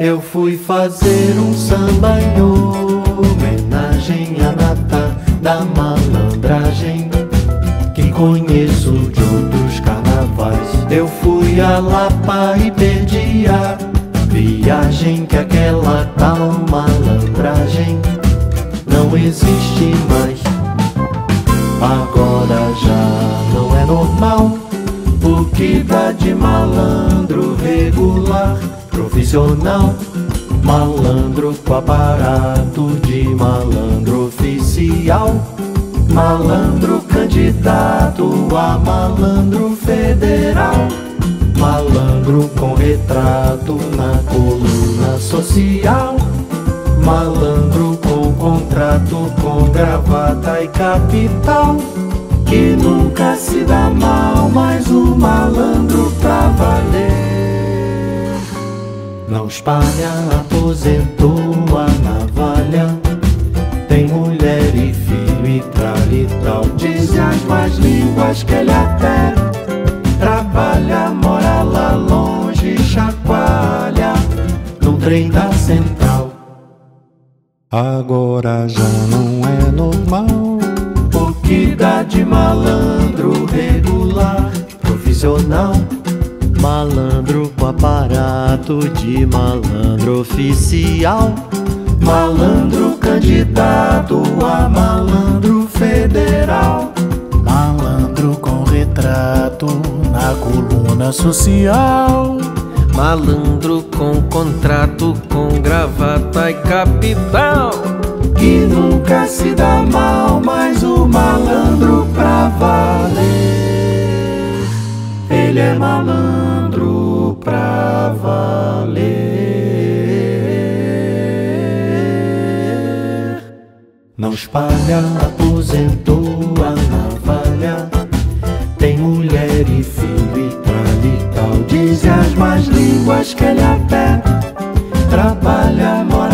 Eu fui fazer um samba em homenagem à nata da malandragem. Que conheço de outros eu fui a Lapa e perdi a viagem que aquela tal malandragem não existe mais. Agora já não é normal o que dá de malandro regular profissional. Malandro com aparato de malandro oficial. Malandro candidato a malandro federal. Retrato na coluna social. Malandro com contrato com gravata e capital. Que nunca se dá mal, mas o malandro pra valer. Não espalha, aposentou a navalha. Tem mulher e filho e tal e tal. Diz as mais línguas que ele até trem da central. Agora já não é normal. O que dá de malandro regular, profissional Malandro com aparato de malandro oficial. Malandro candidato a malandro federal. Malandro com retrato na coluna social. Malandro com contrato com gravata e capital. Que nunca se dá mal, mas o malandro pra valer. Ele é malandro pra valer. Não espalha, aposentou a navalha. Tem mulher e filho Diz as mais línguas que ele a pé. Trabalha, mora